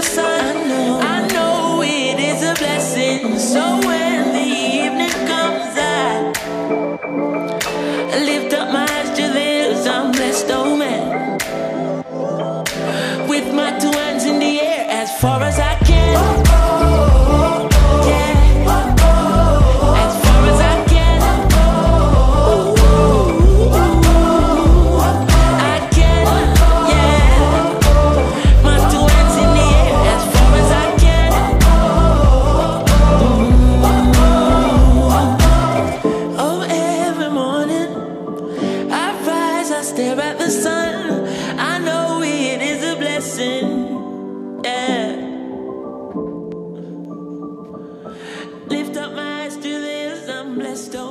the sun. stare at the sun, I know it is a blessing. Yeah. Lift up my eyes to this, I'm blessed. Oh.